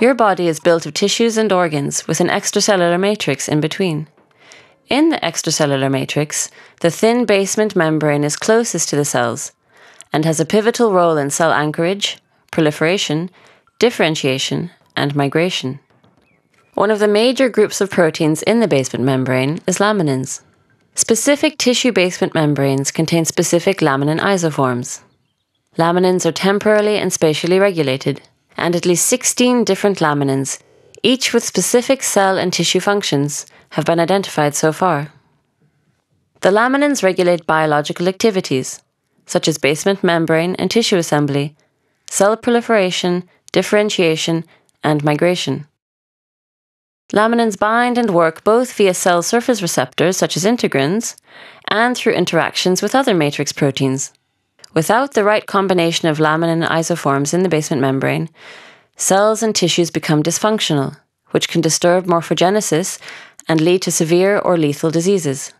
Your body is built of tissues and organs with an extracellular matrix in between. In the extracellular matrix, the thin basement membrane is closest to the cells and has a pivotal role in cell anchorage, proliferation, differentiation, and migration. One of the major groups of proteins in the basement membrane is laminins. Specific tissue basement membranes contain specific laminin isoforms. Laminins are temporally and spatially regulated, and at least 16 different laminins, each with specific cell and tissue functions, have been identified so far. The laminins regulate biological activities, such as basement membrane and tissue assembly, cell proliferation, differentiation, and migration. Laminins bind and work both via cell surface receptors, such as integrins, and through interactions with other matrix proteins. Without the right combination of laminin isoforms in the basement membrane, cells and tissues become dysfunctional, which can disturb morphogenesis and lead to severe or lethal diseases.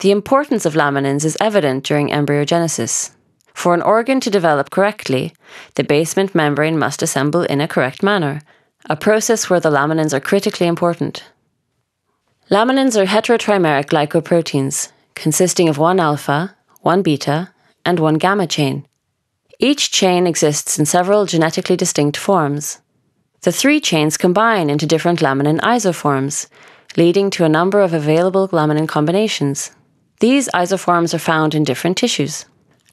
The importance of laminins is evident during embryogenesis. For an organ to develop correctly, the basement membrane must assemble in a correct manner, a process where the laminins are critically important. Laminins are heterotrimeric glycoproteins, consisting of one alpha, one beta, and one gamma chain. Each chain exists in several genetically distinct forms. The three chains combine into different laminin isoforms, leading to a number of available laminin combinations. These isoforms are found in different tissues.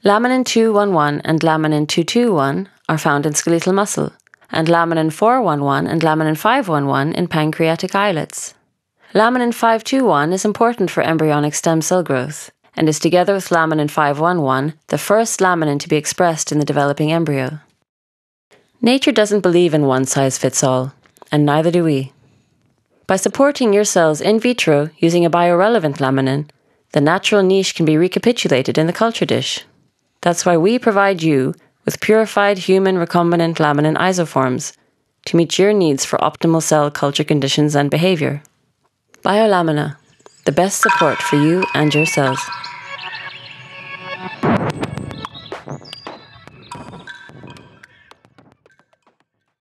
Laminin 211 and laminin 221 are found in skeletal muscle, and laminin 411 and laminin 511 in pancreatic islets. Laminin 521 is important for embryonic stem cell growth and is together with laminin 511 the first laminin to be expressed in the developing embryo. Nature doesn't believe in one size fits all, and neither do we. By supporting your cells in vitro using a biorelevant laminin, the natural niche can be recapitulated in the culture dish. That's why we provide you with purified human recombinant laminin isoforms to meet your needs for optimal cell culture conditions and behavior. Biolamina, the best support for you and your cells.